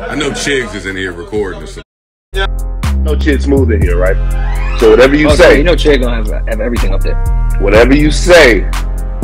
I know Chigs is in here recording this. No Chigs Smooth in here, right? So whatever you Oh, so say, you know, Chig gonna have, have everything up there. whatever you say,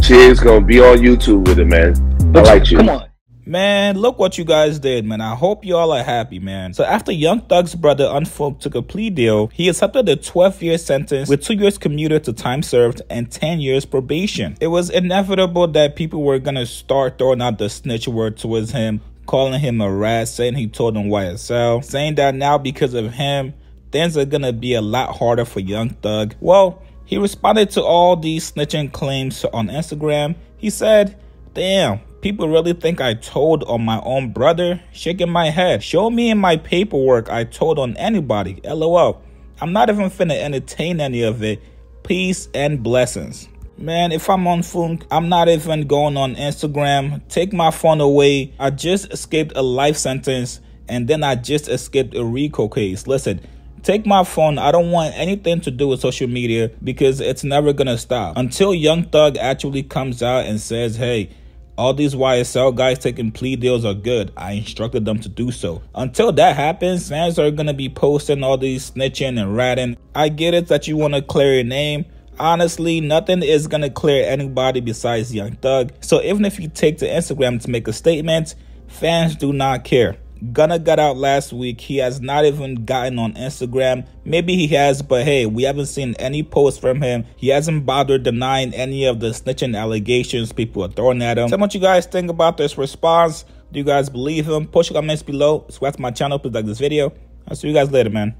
Chid's gonna be on YouTube with it, man. I like you. Come on. Man, look what you guys did, man. I hope y'all are happy, man. So after Young Thug's brother Unfoonk took a plea deal, he accepted a 12-year sentence with 2 years commuted to time served and 10 years probation. It was inevitable that people were gonna start throwing out the snitch word towards him, calling him a rat, saying he told them YSL, saying that now because of him, things are gonna be a lot harder for Young Thug. Well, he responded to all these snitching claims on Instagram. He said, Damn, people really think I told on my own brother? Shaking my head. Show me in my paperwork I told on anybody. LOL. I'm not even finna entertain any of it. Peace and blessings. Man, if I'm on phone, I'm not even going on Instagram. Take my phone away. I just escaped a life sentence and then I just escaped a RICO case. Listen, Take my phone. I don't want anything to do with social media because it's never gonna stop. Until Young Thug actually comes out and says, hey, all these YSL guys taking plea deals are good. I instructed them to do so. Until that happens, fans are gonna be posting all these snitching and ratting. I get it that you wanna clear your name. Honestly, nothing is gonna clear anybody besides Young Thug. So even if you take to Instagram to make a statement, fans do not care. Gunna got out last week. He has not even gotten on Instagram. Maybe he has, but hey, we haven't seen any posts from him. He hasn't bothered denying any of the snitching allegations people are throwing at him. Tell me what you guys think about this response. Do you guys believe him? Post your comments below. Subscribe to my channel. Please like this video. I'll see you guys later, man.